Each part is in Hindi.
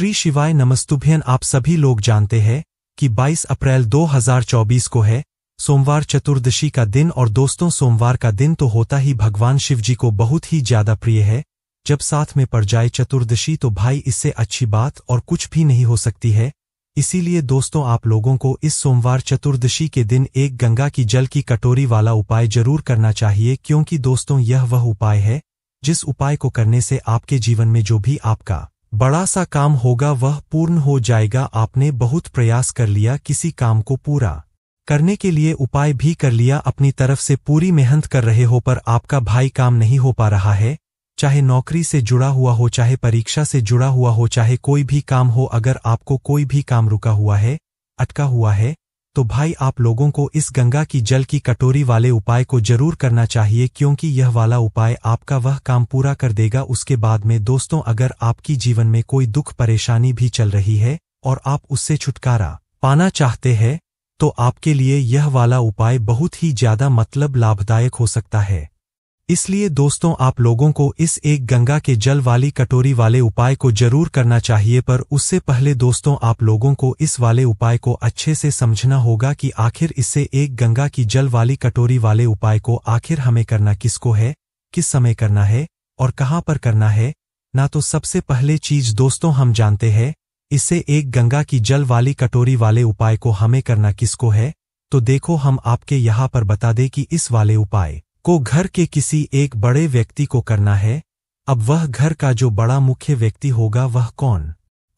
श्री शिवाय नमस्तुभ्यन आप सभी लोग जानते हैं कि 22 अप्रैल 2024 को है, सोमवार चतुर्दशी का दिन और दोस्तों सोमवार का दिन तो होता ही भगवान शिव जी को बहुत ही ज़्यादा प्रिय है। जब साथ में पड़ जाए चतुर्दशी तो भाई इससे अच्छी बात और कुछ भी नहीं हो सकती है। इसीलिए दोस्तों आप लोगों को इस सोमवार चतुर्दशी के दिन एक गंगा की जल की कटोरी वाला उपाय ज़रूर करना चाहिए क्योंकि दोस्तों यह वह उपाय है, जिस उपाय को करने से आपके जीवन में जो भी आपका बड़ा सा काम होगा, वह पूर्ण हो जाएगा। आपने बहुत प्रयास कर लिया, किसी काम को पूरा करने के लिए उपाय भी कर लिया, अपनी तरफ़ से पूरी मेहनत कर रहे हो, पर आपका भाई काम नहीं हो पा रहा है। चाहे नौकरी से जुड़ा हुआ हो, चाहे परीक्षा से जुड़ा हुआ हो, चाहे कोई भी काम हो, अगर आपको कोई भी काम रुका हुआ है, अटका हुआ है तो भाई आप लोगों को इस गंगा की जल की कटोरी वाले उपाय को ज़रूर करना चाहिए क्योंकि यह वाला उपाय आपका वह काम पूरा कर देगा। उसके बाद में दोस्तों, अगर आपकी जीवन में कोई दुख परेशानी भी चल रही है और आप उससे छुटकारा पाना चाहते हैं तो आपके लिए यह वाला उपाय बहुत ही ज़्यादा मतलब लाभदायक हो सकता है। इसलिए दोस्तों, आप लोगों को इस एक गंगा के जल वाली कटोरी वाले उपाय को ज़रूर करना चाहिए, पर उससे पहले दोस्तों, आप लोगों को इस वाले उपाय को अच्छे से समझना होगा कि आखिर इससे एक गंगा की जल वाली कटोरी वाले उपाय को आखिर हमें करना किसको है, किस समय करना है, और कहाँ पर करना है। ना तो सबसे पहले चीज़ दोस्तों, हम जानते हैं, इससे एक गंगा की जल वाली कटोरी वाले उपाय को हमें करना किसको है। तो देखो, हम आपके यहाँ पर बता दें कि इस वाले उपाय को घर के किसी एक बड़े व्यक्ति को करना है, अब वह घर का जो बड़ा मुख्य व्यक्ति होगा वह कौन?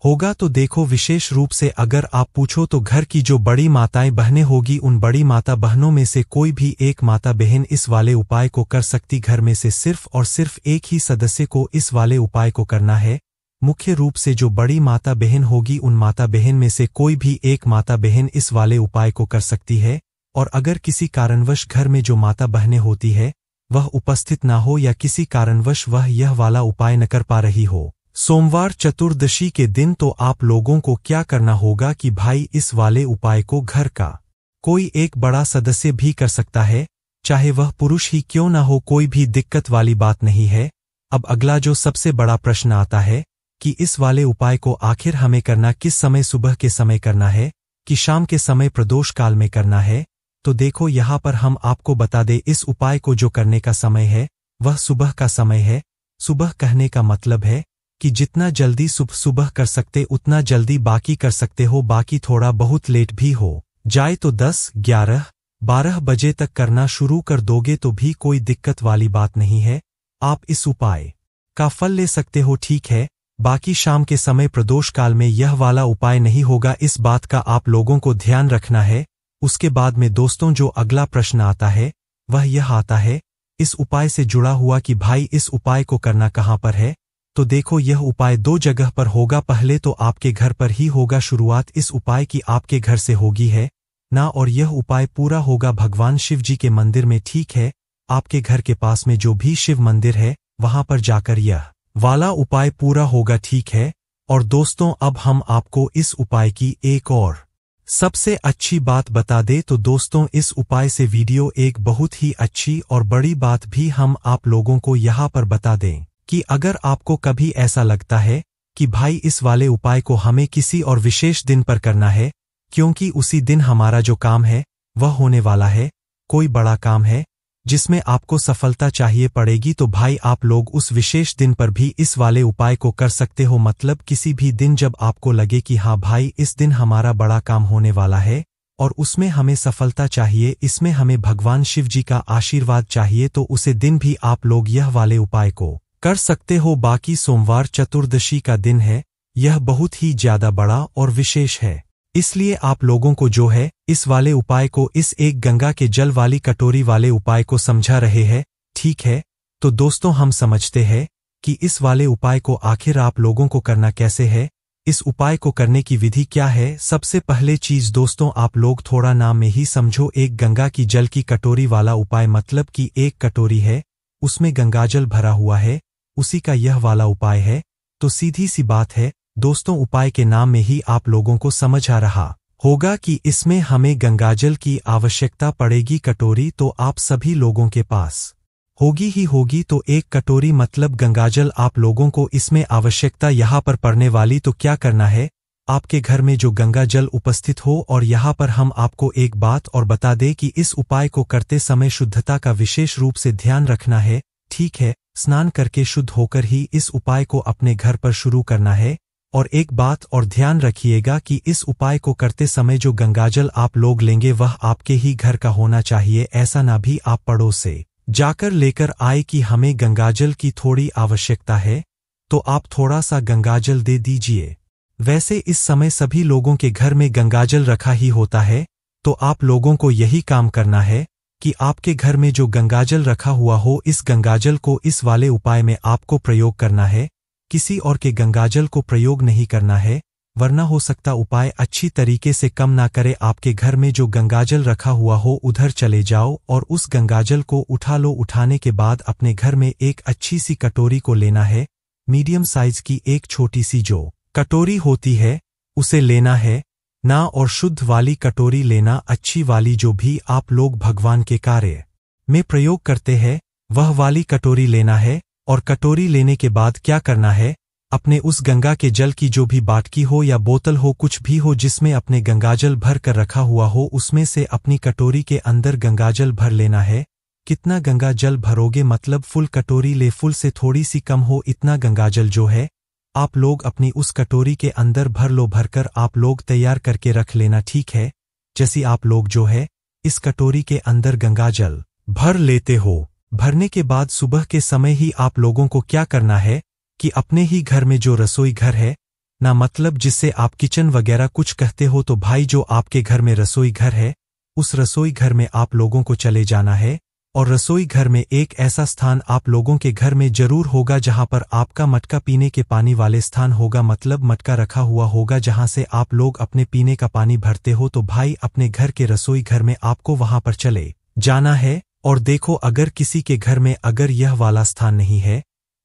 होगा तो देखो विशेष रूप से अगर आप पूछो तो घर की जो बड़ी माताएँ बहनें होगी उन बड़ी माता बहनों में से कोई भी एक माता बहन इस वाले उपाय को कर सकती घर में से सिर्फ़ और सिर्फ़ एक ही सदस्य को इस वाले उपाय को करना है। मुख्य रूप से जो बड़ी माता बहन होगी उन माता बहन में से कोई भी एक माता बहन इस वाले उपाय को कर सकती है। और अगर किसी कारणवश घर में जो माता बहनें होती है, वह उपस्थित ना हो या किसी कारणवश वह यह वाला उपाय न कर पा रही हो। सोमवार चतुर्दशी के दिन तो आप लोगों को क्या करना होगा कि भाई इस वाले उपाय को घर का कोई एक बड़ा सदस्य भी कर सकता है, चाहे वह पुरुष ही क्यों ना हो कोई भी दिक्कत वाली बात नहीं है। अब अगला जो सबसे बड़ा प्रश्न आता है कि इस वाले उपाय को आखिर हमें करना किस समय सुबह के समय करना है, कि शाम के समय प्रदोष काल में करना है तो देखो यहाँ पर हम आपको बता दे इस उपाय को जो करने का समय है, वह सुबह का समय है। सुबह कहने का मतलब है कि जितना जल्दी सुबह सुबह कर सकते, उतना जल्दी बाकी कर सकते हो, बाकी थोड़ा बहुत लेट भी हो। जाए तो दस, ग्यारह, बारह बजे तक करना शुरू कर दोगे तो भी कोई दिक्कत वाली बात नहीं है। आप इस उपाय का फल ले सकते हो, ठीक है। बाकी शाम के समय प्रदोष काल में यह वाला उपाय नहीं होगा। इस बात का आप लोगों को ध्यान रखना है। उसके बाद में दोस्तों जो अगला प्रश्न आता है, वह यह आता है, इस उपाय से जुड़ा हुआ कि भाई इस उपाय को करना कहाँ पर है? तो देखो यह उपाय दो जगह पर होगा, पहले तो आपके घर पर ही होगा शुरुआत, इस उपाय की आपके घर से होगी है, ना और यह उपाय पूरा होगा भगवान शिव जी के मंदिर में, ठीक है, आपके घर के पास में जो भी शिव मंदिर है, वहाँ पर जाकर यह वाला उपाय पूरा होगा, ठीक है, और दोस्तों अब हम आपको इस उपाय की एक और सबसे अच्छी बात बता दे तो दोस्तों इस उपाय से वीडियो एक बहुत ही अच्छी और बड़ी बात भी हम आप लोगों को यहाँ पर बता दें कि अगर आपको कभी ऐसा लगता है कि भाई इस वाले उपाय को हमें किसी और विशेष दिन पर करना है, क्योंकि उसी दिन हमारा जो काम है, वह होने वाला है, कोई बड़ा काम है जिसमें आपको सफलता चाहिए पड़ेगी तो भाई आप लोग उस विशेष दिन पर भी इस वाले उपाय को कर सकते हो। मतलब किसी भी दिन जब आपको लगे कि हाँ भाई, इस दिन हमारा बड़ा काम होने वाला है और उसमें हमें सफलता चाहिए, इसमें हमें भगवान शिव जी का आशीर्वाद चाहिए तो उसे दिन भी आप लोग यह वाले उपाय को कर सकते हो। बाकी सोमवार चतुर्दशी का दिन है, यह बहुत ही ज़्यादा बड़ा और विशेष है। इसलिए आप लोगों को जो है, इस वाले उपाय को इस एक गंगा के जल वाली कटोरी वाले उपाय को समझा रहे हैं, ठीक है? तो दोस्तों हम समझते हैं कि इस वाले उपाय को आखिर आप लोगों को करना कैसे है, इस उपाय को करने की विधि क्या है? सबसे पहले चीज़ दोस्तों आप लोग थोड़ा नाम में ही समझो, एक गंगा की जल की कटोरी वाला उपाय मतलब कि एक कटोरी है, उसमें गंगाजल भरा हुआ है, उसी का यह वाला उपाय है तो सीधी सी बात है दोस्तों, उपाय के नाम में ही आप लोगों को समझ आ रहा होगा कि इसमें हमें गंगाजल की आवश्यकता पड़ेगी। कटोरी तो आप सभी लोगों के पास होगी ही होगी तो एक कटोरी मतलब गंगाजल आप लोगों को इसमें आवश्यकता यहाँ पर पड़ने वाली। तो क्या करना है? आपके घर में जो गंगा जल उपस्थित हो और यहाँ पर हम आपको एक बात और बता दें कि इस उपाय को करते समय शुद्धता का विशेष रूप से ध्यान रखना है। ठीक है, स्नान करके शुद्ध होकर ही इस उपाय को अपने घर पर शुरू करना है। और एक बात और ध्यान रखिएगा कि इस उपाय को करते समय जो गंगाजल आप लोग लेंगे वह आपके ही घर का होना चाहिए, ऐसा ना भी आप पड़ोस से जाकर लेकर आए कि हमें गंगाजल की थोड़ी आवश्यकता है तो आप थोड़ा सा गंगाजल दे दीजिए। वैसे इस समय सभी लोगों के घर में गंगाजल रखा ही होता है तो आप लोगों को यही काम करना है कि आपके घर में जो गंगाजल रखा हुआ हो, इस गंगाजल को इस वाले उपाय में आपको प्रयोग करना है किसी और के गंगाजल को प्रयोग नहीं करना है, वरना हो सकता उपाय अच्छी तरीके से कम ना करे आपके घर में जो गंगाजल रखा हुआ हो उधर चले जाओ और उस गंगाजल को उठा लो। उठाने के बाद अपने घर में एक अच्छी सी कटोरी को लेना है, मीडियम साइज़ की एक छोटी सी जो कटोरी होती है, उसे लेना है, ना और शुद्ध वाली कटोरी लेना, अच्छी वाली जो भी आप लोग भगवान के कार्य में प्रयोग करते हैं, वह वाली कटोरी लेना है और कटोरी लेने के बाद क्या करना है? अपने उस गंगा के जल की जो भी बाटकी हो या बोतल हो, कुछ भी हो जिसमें अपने गंगाजल भर कर रखा हुआ हो, उसमें से अपनी कटोरी के अंदर गंगाजल भर लेना है। कितना गंगा जल भरोगे मतलब फुल कटोरी ले, फुल से थोड़ी सी कम हो, इतना गंगाजल जो है, आप लोग अपनी उस कटोरी के अंदर भर लो, भरकर आप लोग तैयार करके रख लेना, ठीक है? जैसी आप लोग जो है, इस कटोरी के अंदर गंगाजल भर लेते हो। भरने के बाद सुबह के समय ही आप लोगों को क्या करना है, कि अपने ही घर में जो रसोई घर है, ना मतलब जिससे आप किचन वगैरह कुछ कहते हो तो भाई जो आपके घर में रसोई घर है, उस रसोई घर में आप लोगों को चले जाना है, और रसोई घर में एक ऐसा स्थान आप लोगों के घर में ज़रूर होगा जहाँ पर आपका मटका पीने के पानी वाले स्थान होगा मतलब मटका रखा हुआ होगा जहाँ से आप लोग अपने पीने का पानी भरते हो तो भाई अपने घर के रसोई घर में आपको वहाँ पर चले जाना है। और देखो अगर किसी के घर में अगर यह वाला स्थान नहीं है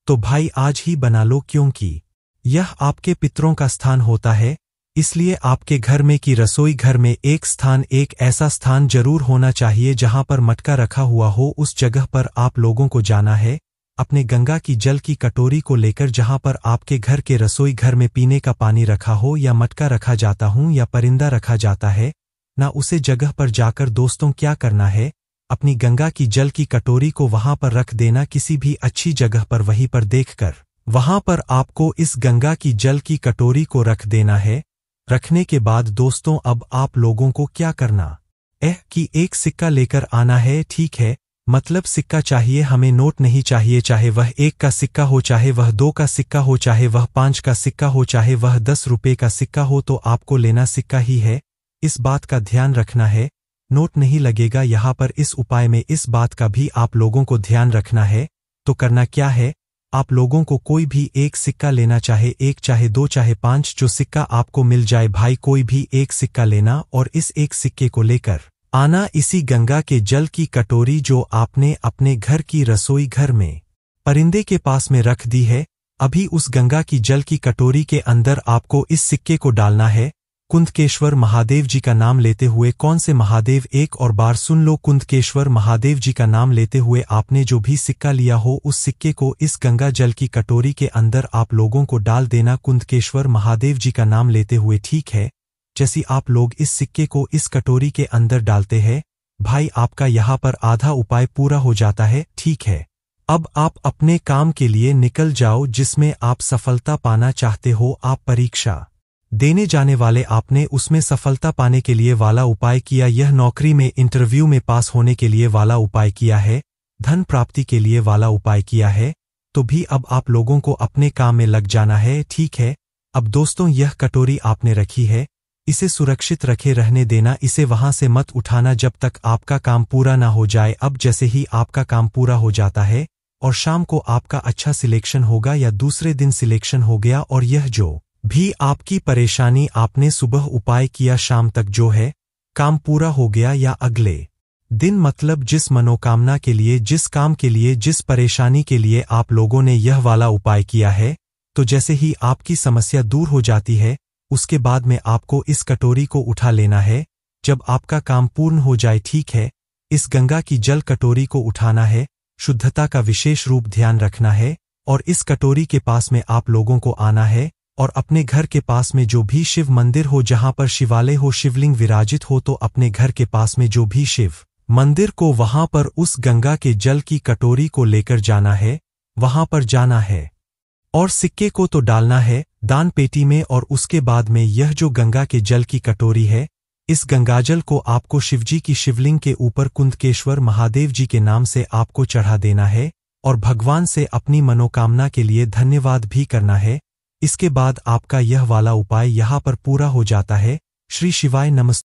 तो भाई आज ही बना लो क्योंकि यह आपके पितरों का स्थान होता है, इसलिए आपके घर में की रसोई घर में एक स्थान एक ऐसा स्थान ज़रूर होना चाहिए जहाँ पर मटका रखा हुआ हो उस जगह पर आप लोगों को जाना है, अपने गंगा की जल की कटोरी को लेकर जहाँ पर आपके घर के रसोई घर में पीने का पानी रखा हो या मटका रखा जाता हूँ या परिंदा रखा जाता है, ना उसे जगह पर जाकर दोस्तों क्या करना है अपनी गंगा की जल की कटोरी को वहाँ पर रख देना किसी भी अच्छी जगह पर वहीं पर देखकर, वहाँ पर आपको इस गंगा की जल की कटोरी को रख देना है। रखने के बाद दोस्तों, अब आप लोगों को क्या करना? एह, कि एक सिक्का लेकर आना है, ठीक है मतलब सिक्का चाहिए हमें नोट नहीं चाहिए, चाहे वह एक का सिक्का हो, चाहे वह दो का सिक्का हो, चाहे वह पाँच का सिक्का हो, चाहे वह दस रुपये का सिक्का हो तो आपको लेना सिक्का ही है। इस बात का ध्यान रखना है नोट नहीं लगेगा यहाँ पर इस उपाय में इस बात का भी आप लोगों को ध्यान रखना है तो करना क्या है? आप लोगों को कोई भी एक सिक्का लेना चाहे एक चाहे दो चाहे पाँच जो सिक्का आपको मिल जाए भाई कोई भी एक सिक्का लेना और इस एक सिक्के को लेकर आना इसी गंगा के जल की कटोरी जो आपने अपने घर की रसोई घर में, परिंदे के पास में रख दी है, अभी उस गंगा की जल की कटोरी के अंदर आपको इस सिक्के को डालना है कुंदकेश्वर महादेव जी का नाम लेते हुए कौन से महादेव? एक और बार सुन लो, कुंदकेश्वर महादेव जी का नाम लेते हुए आपने जो भी सिक्का लिया हो, उस सिक्के को इस गंगा जल की कटोरी के अंदर आप लोगों को डाल देना। कुंदकेश्वर महादेव जी का नाम लेते हुए ठीक है, जैसी आप लोग इस सिक्के को इस कटोरी के अंदर डालते हैं। भाई, आपका यहाँ पर आधा उपाय पूरा हो जाता है, ठीक है। अब आप अपने काम के लिए निकल जाओ, जिसमें आप सफलता पाना चाहते हो, आप परीक्षा। देने जाने वाले आपने उसमें सफलता पाने के लिए वाला उपाय किया, यह नौकरी में इंटरव्यू में पास होने के लिए वाला उपाय किया है, धन प्राप्ति के लिए वाला उपाय किया है तो भी अब आप लोगों को अपने काम में लग जाना है, ठीक है, अब दोस्तों यह कटोरी आपने रखी है, इसे सुरक्षित रखे रहने देना, इसे वहाँ से मत उठाना जब तक आपका काम पूरा ना हो जाए, अब जैसे ही आपका काम पूरा हो जाता है, और शाम को आपका अच्छा सिलेक्शन होगा या दूसरे दिन सिलेक्शन हो गया, और यह जो भी आपकी परेशानी आपने सुबह उपाय किया शाम तक जो है, काम पूरा हो गया या अगले दिन मतलब जिस मनोकामना के लिए, जिस काम के लिए, जिस परेशानी के लिए आप लोगों ने यह वाला उपाय किया है तो जैसे ही आपकी समस्या दूर हो जाती है, उसके बाद में आपको इस कटोरी को उठा लेना है, जब आपका काम पूर्ण हो जाए ठीक है, इस गंगा की जल कटोरी को उठाना है, शुद्धता का विशेष रूप ध्यान रखना है, और इस कटोरी के पास में आप लोगों को आना है और अपने घर के पास में जो भी शिव मंदिर हो, जहाँ पर शिवालय हो, शिवलिंग विराजित हो तो अपने घर के पास में जो भी शिव मंदिर को, वहाँ पर उस गंगा के जल की कटोरी को लेकर जाना है, वहाँ पर जाना है। और सिक्के को तो डालना है, दान पेटी में, और उसके बाद में यह जो गंगा के जल की कटोरी है, इस गंगाजल को आपको शिवजी की शिवलिंग के ऊपर कुंदकेश्वर महादेव जी के नाम से आपको चढ़ा देना है, और भगवान से अपनी मनोकामना के लिए धन्यवाद भी करना है इसके बाद आपका यह वाला उपाय यहाँ पर पूरा हो जाता है। श्री शिवाय नमस्ते।